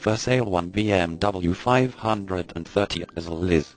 For sale one BMW 530 as Liz.